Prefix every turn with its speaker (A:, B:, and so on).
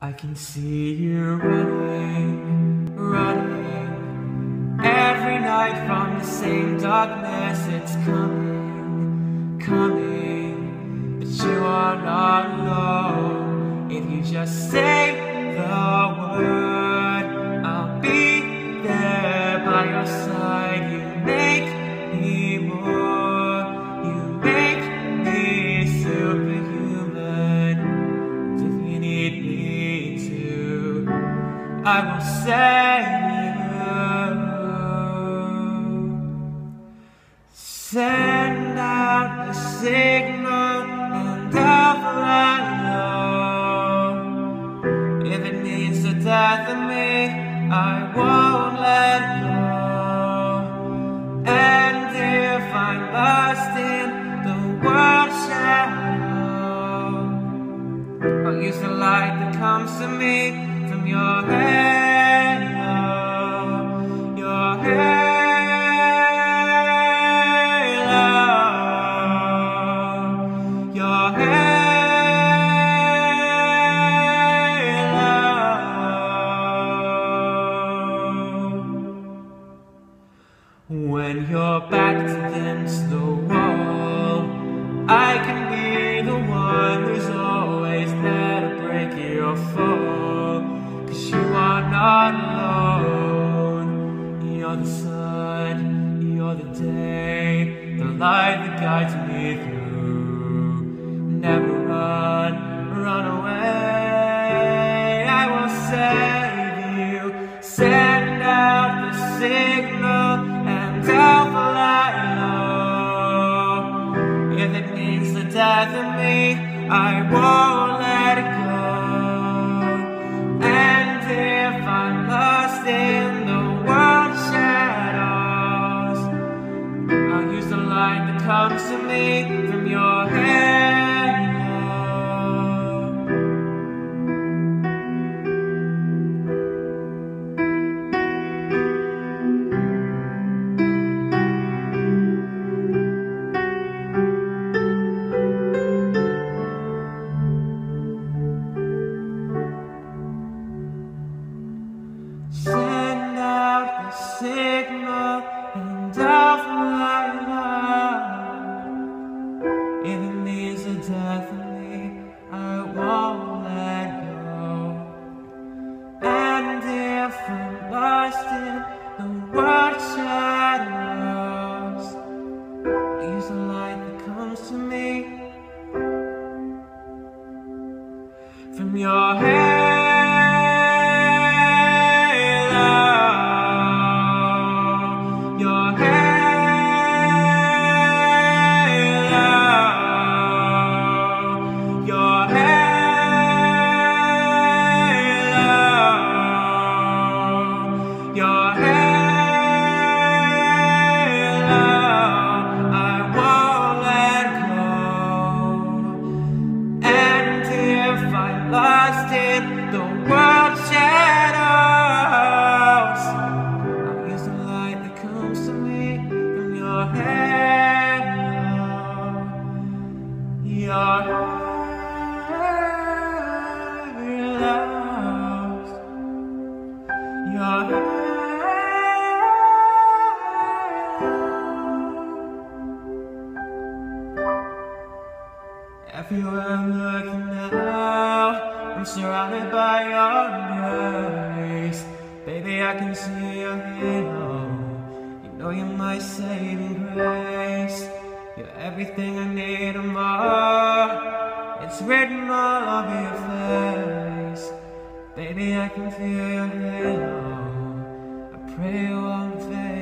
A: I can see you running, running. Every night from the same darkness It's coming, coming. But you are not alone. If you just say the word I'll be there by your side I will save you Send out the signal and I'll fly If it needs the death of me I won't let go. And if I'm lost in the world's shadow I'll use the light that comes to me from your halo, When you're backed against the wall, I can be the one who's always there to break your fall. Cause you are not alone. You're the sun, you're the day, the light that guides me through. Never run, run away. I will save death of me, I won't let it go. Your halo, your your your halo. Everywhere I'm now, I'm surrounded by your embrace. Baby, I can see your halo. Know you're my saving grace. You're everything I need and more. It's written all over your face. Baby, I can feel your halo. I pray you won't fade.